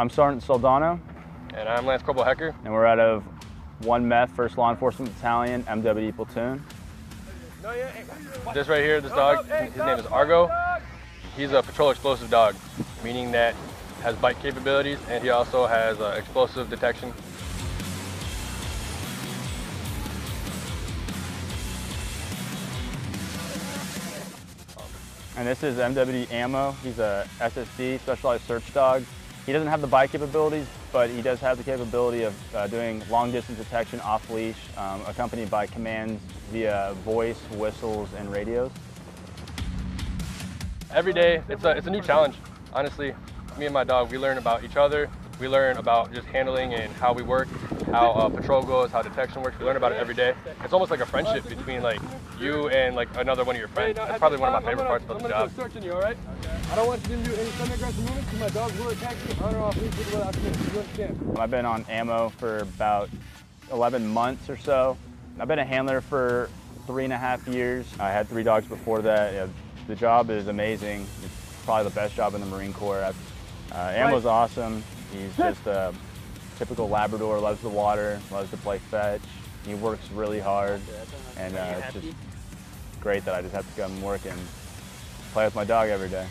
I'm Sergeant Soldano, And I'm Lance Corporal Hoeckler. and we're out of 1 MEF, 1st Law Enforcement Battalion, MWD Platoon. This right here, this dog, his name is Argo. He's a patrol explosive dog, meaning that has bite capabilities and he also has uh, explosive detection. And this is MWD Ammo. He's a SSD, Specialized Search Dog. He doesn't have the bite capabilities, but he does have the capability of uh, doing long distance detection off leash, um, accompanied by commands via voice, whistles, and radios. Every day, it's a, it's a new challenge. Honestly, me and my dog, we learn about each other. We learn about just handling and how we work, how uh, patrol goes, how detection works. We learn about it every day. It's almost like a friendship between like you and like another one of your friends. That's probably one of my favorite parts about the job. searching you, all right? I don't want you to do any semi-aggressive movements because my dog will attack you on or off leash with what I can. You understand? I've been on ammo for about 11 months or so. I've been a handler for three and a half years. I had three dogs before that. Yeah, the job is amazing. It's probably the best job in the Marine Corps. I've- Uh, ammo's awesome. He's just a typical Labrador, loves the water, loves to play fetch. He works really hard, and uh, it's just great that I just have to come work and play with my dog every day.